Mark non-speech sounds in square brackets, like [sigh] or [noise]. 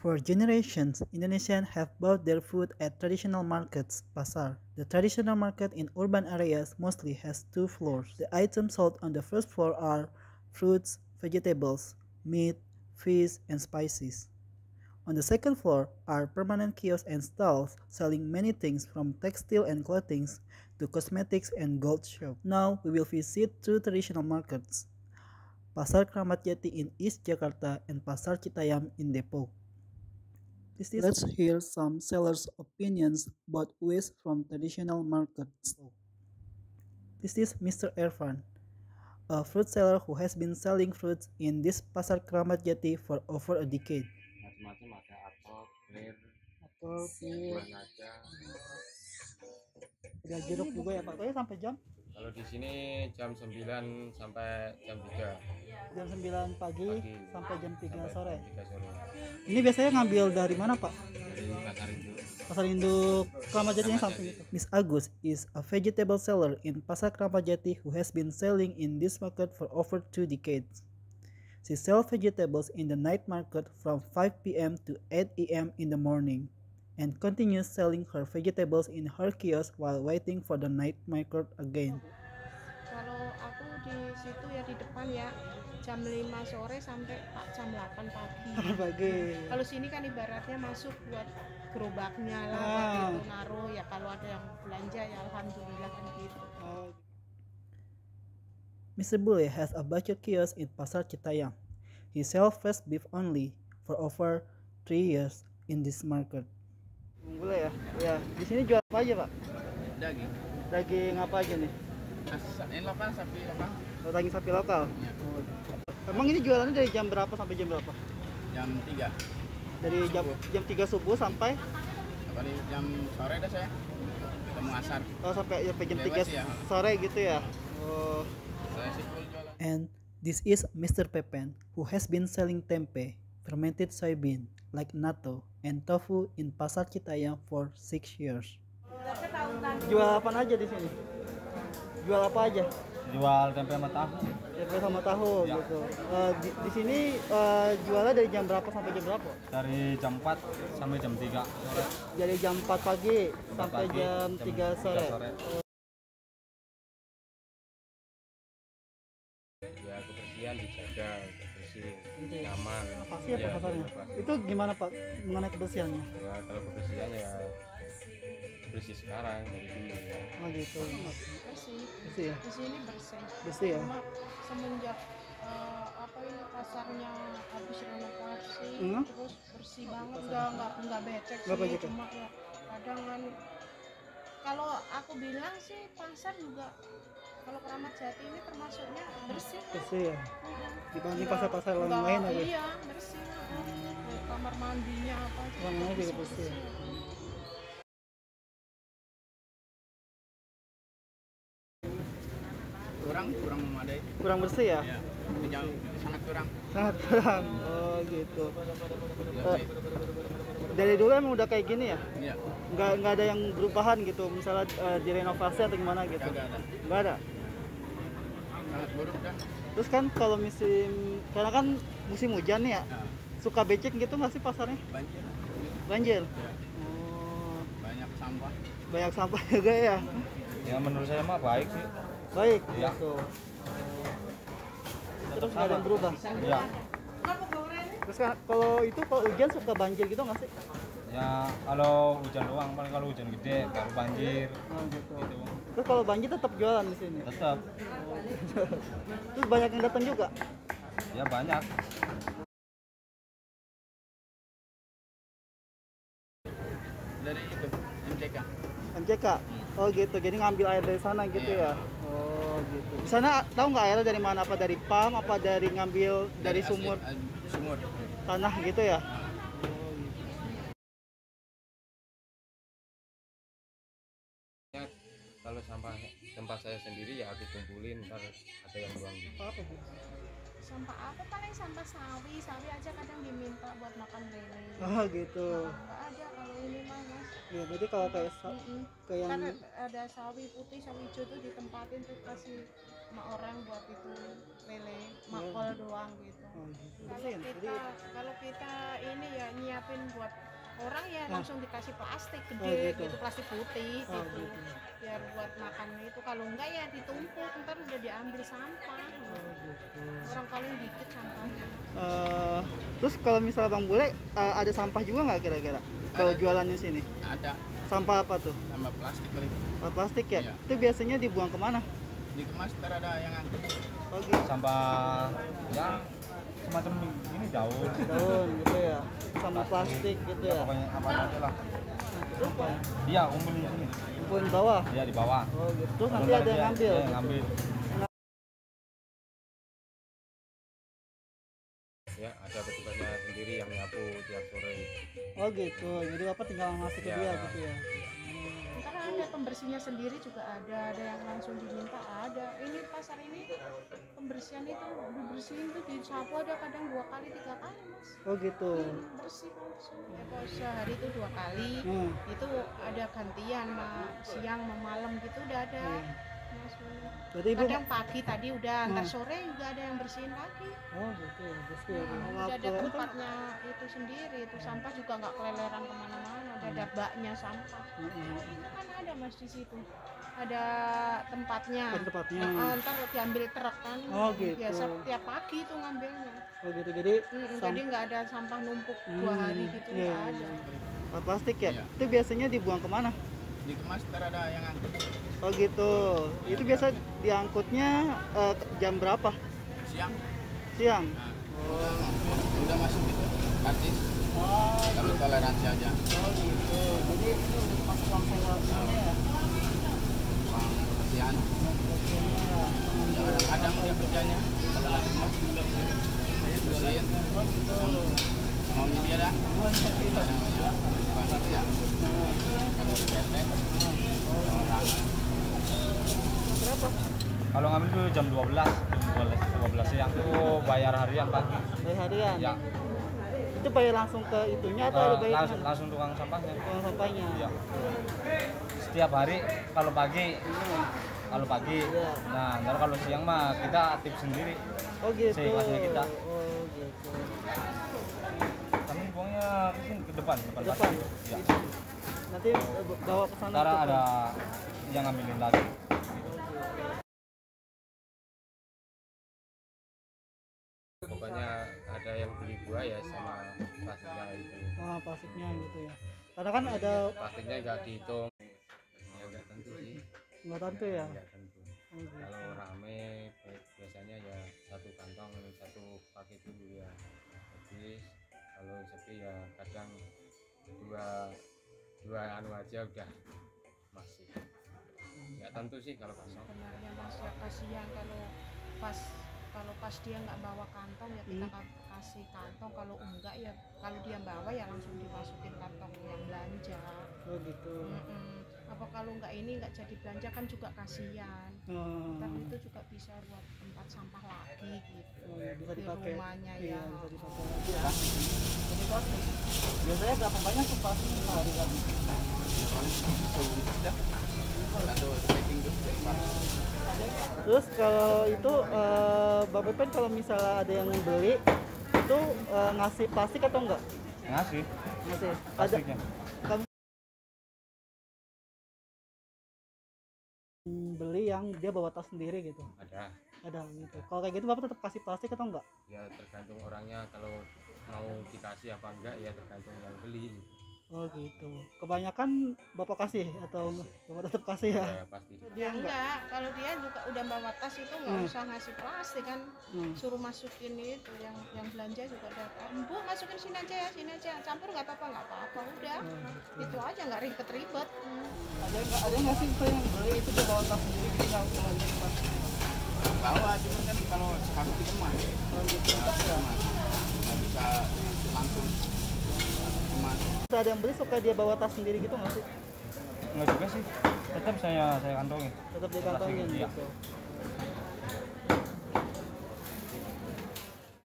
For generations, Indonesians have bought their food at traditional markets, pasar. The traditional market in urban areas mostly has two floors. The items sold on the first floor are fruits, vegetables, meat, fish, and spices. On the second floor are permanent kiosks and stalls selling many things from textile and clothing to cosmetics and gold shop. Now we will visit two traditional markets, Pasar Kramat Jati in East Jakarta and Pasar Citayam in Depok. Let's hear some sellers' opinions about waste from traditional markets. Oh. This is Mr. Ervan, a fruit seller who has been selling fruits in this Pasar Kramat Jati for over a decade. macam-macam ada apel, pear, Apel, buah naga. jeruk juga ya Pak. Toya sampai jam? Kalau di sini jam 9 sampai jam 3 Jam 9 pagi, pagi sampai jam 3 sore. Jam 3 sore. Ini biasanya ngambil dari mana Pak? Dari pasar itu. Pasar induk Kramat Jati yang samping itu. Miss Agus is a vegetable seller in Pasar Kramat Jati who has been selling in this market for over two decades. She sells vegetables in the night market from 5 p.m. to 8 a.m. in the morning and continues selling her vegetables in her kiosk while waiting for the night market again. Kalau aku di situ ya di depan ya jam 5 sore sampai jam 8 pagi. [laughs] Pagi. Kalau sini kan ibaratnya masuk buat gerobaknya lah, Ah. buat itu naruh ya kalau ada yang belanja ya alhamdulillah kan gitu. Mr. Bule has a butcher kiosk in Pasar Citayam. He sells fresh beef only for over three years in this market. Bule ya? Ya. Di sini jual apa aja, Pak? Daging. Daging apa aja nih? Ini lokal sapi lokal. Oh, daging sapi lokal. Ya. Oh. Emang ini jualannya dari jam berapa sampai jam berapa? Jam 3. Dari jam jam 3 subuh sampai Kali jam sore dah saya. Ketemu asar. oh, sampai sampai jam Bebas 3 ya. sore gitu ya. Oh. And this is Mr. Pepen who has been selling tempe, fermented soybean like natto and tofu in Pasar Citayam for 6 years. Jual apa aja di sini? Jual apa aja? jual tempe sama tahu Tempe sama tahu Ya. gitu. Eh, di, di sini eh, jualnya dari jam berapa sampai jam berapa? dari jam 4 sampai jam 3 sore Dari jam 4 pagi sampai pagi, jam jam 3 sore. 3 sore. Nyaman. Pasti ya, Ya. Itu gimana Pak mengenai kebersihannya? Ya kalau kebersihan ya bersih sekarang dari dulu ya. Oh gitu. Bersih. Bersih ya? Di sini bersih. Bersih ya? Cuma semenjak eh, apa ini pasarnya habis renovasi Hmm? terus bersih banget nggak nggak nggak becek sih becek ya? cuma ya kadang kan kalau aku bilang sih pasar juga kalau keramat jati ini termasuknya bersih kan? Bersih ya. Mhm. Dibanding pasar-pasar lain aja. iya bersih kamar mandinya apa mandi juga bersih ya? Kurang kurang memadai. Kurang bersih ya? Ya, sangat kurang. Sangat kurang. Oh gitu. Ya, Eh, dari dulu emang udah kayak gini ya? Iya, Nggak nggak ada yang perubahan gitu, misalnya eh, direnovasi atau gimana gitu? kagak ada. Nggak ada. Sangat buruk dah. Terus kan kalau musim, karena kan musim hujan nih ya, Nah, suka becek gitu nggak sih pasarnya? banjir. Banjir. Ya, Oh, banyak sampah. banyak sampah [laughs] juga ya. ya menurut saya mah baik sih Baik, Iya. gitu. Terus nggak ada yang berubah. ya Terus kan kalau itu kalau hujan suka banjir gitu nggak sih? ya kalau hujan doang paling kalau hujan gede baru banjir Oh, gitu. gitu Terus kalau banjir tetap jualan di sini. tetap [laughs] Terus banyak yang datang juga. ya banyak Dari itu MCK. MCK. Oh gitu. Jadi ngambil air dari sana gitu ya. Oh gitu. Di sana tahu nggak airnya dari mana? Apa dari pam? Apa dari ngambil dari, asli- sumur eh, sumur. tanah gitu ya? Ya, kalau sampah tempat saya sendiri ya aku kumpulin ntar ada yang buang gitu. Apa Bu? sampah apa paling sampah sawi sawi aja kadang diminta buat makan lele Oh gitu. nggak ada kalau ini mah mas Ya berarti kalau kayak sa- Mm-mm. kayak kan yang ada sawi putih sawi hijau tuh ditempatin tuh kasih sama orang buat itu lele makol doang gitu oh, gitu. kalau. Jadi kita kalau kita ini ya nyiapin buat orang ya Ah. langsung dikasih plastik Oh, gede gitu. gitu. plastik putih Oh, gitu gitu. biar buat makan itu kalau enggak ya ditumpuk ntar udah diambil sampah Oh, gitu. orang paling dikit sampahnya Eh, terus kalau misalnya Bang Bule eh, ada sampah juga nggak kira-kira kalau jualannya sini? ada Sampah apa tuh? sama plastik kali Sampah plastik ya? Iya. Itu biasanya dibuang ke mana? dikemas ntar ada yang angkut Oh gitu. sampah ya semacam ini daun Daun gitu ya. Sama plastik gitu ya. pokoknya apa aja lah iya kumpul di sini kumpulin bawah. ya di bawah Oh gitu. Terus nanti ada yang dia- ngambil. yang ngambil ya ada petugasnya sendiri yang nyapu tiap sore Oh gitu. Jadi Bapak tinggal ngasih ke Ya. dia gitu ya. Pembersihnya sendiri juga ada ada yang langsung diminta ada ini pasar ini pembersihan itu dibersihin tuh disapu ada kadang dua kali tiga kali mas Oh gitu. bersih langsung ya kalau sehari itu dua kali Hmm. itu ada gantian ma- siang malam gitu udah ada Hmm. Berarti Ibu kadang pagi tadi udah ntar Hmm. sore juga ada yang bersihin lagi Oh gitu ya. Bersih ya. Hmm, Kalau udah ada tempatnya itu sendiri itu sampah juga nggak keleleran ke mana-mana udah ada baknya sampah Hmm, hmm, hmm. itu kan ada mas di situ ada tempatnya Ada tempatnya. Nah, ntar diambil truk kan Oh, gitu. biasa tiap pagi itu ngambilnya Oh gitu. Jadi Mm, Sam- jadi nggak ada sampah numpuk dua Hmm, hari gitu iya, nggak iya, ada plastik ya. Iya. Itu biasanya dibuang ke mana? Dikemas ntar ada yang angkut Oh gitu. Itu biasa diangkutnya eh, jam berapa? siang Siang. nah, Oh. udah masuk itu kartis Oh, kalau toleransi aja oh gitu. Jadi itu langsung ke sini ya. uang kebersihan kadang-kadang dia kerjanya kalau lagi mas bersihin Oh gitu. Kalau ngambil tuh jam 12 jam 12 12 siang tuh bayar harian pak Dari harian. ya Itu bayar langsung ke itunya atau Eh, bayar langsung, langsung tukang sampahnya Uang sampahnya. ya setiap hari kalau pagi Hmm. kalau pagi Iya. nah ntar kalau siang mah kita tip sendiri Oh gitu. Seikhlasnya kita. Oh gitu. Ke depan depan, Ke depan. ya Nanti eh, bawa ke sana. ntar depan. ada yang ngambilin lagi pokoknya ada yang beli buah ya sama plastiknya itu Ah, plastiknya gitu ya. Karena kan ada plastiknya nggak dihitung ya nggak tentu sih nggak tentu ya. nggak tentu Oh, gitu. kalau rame bi- biasanya ya satu kantong satu paket dulu ya habis kalau sepi ya kadang dua dua anu aja udah masih nggak tentu sih kalau kosong sebenarnya mas ya kasihan kalau pas kalau pas dia nggak bawa kantong ya kita Hmm. ka- kasih kantong kalau enggak ya kalau dia bawa ya langsung dimasukin kantong yang belanja Oh gitu. Mm-mm. Apa kalau nggak ini nggak jadi belanja kan juga kasihan Oh, Ntar itu juga bisa buat tempat sampah lagi gitu oh, ya, bisa di dipakai. rumahnya Iya, ya bisa dipakai lagi ya. Jadi. Biasanya berapa banyak tuh plastik sehari kan? Terus kalau itu eh, Bapak Pen kalau misalnya ada yang beli itu eh, ngasih plastik atau enggak? ngasih Ngasih. Ada plastiknya beli yang dia bawa tas sendiri gitu. ada Ada gitu. Kalau kayak gitu Bapak tetap kasih plastik atau enggak? ya tergantung orangnya kalau mau dikasih apa enggak ya tergantung yang beli Oh gitu. Kebanyakan Bapak kasih atau Bapak tetap kasih ya? ya pasti Dia ya enggak. enggak kalau dia juga udah bawa tas itu nggak Hmm. usah ngasih plastik kan Hmm. suruh masukin itu yang yang belanja juga ada bu masukin sini aja ya sini aja campur nggak apa-apa nggak apa-apa udah Hmm. itu aja nggak ribet-ribet Hmm. Ada nggak ada nggak sih yang beli itu dia bawa tas sendiri gitu nggak usah ngasih plastik? bawa cuma kan kalau harus dikemas Oh gitu. harus dikemas nggak bisa langsung Terus ada yang beli suka dia bawa tas sendiri gitu nggak sih? nggak juga sih tetap saya saya kantongin Tetap dikantongin iya. gitu.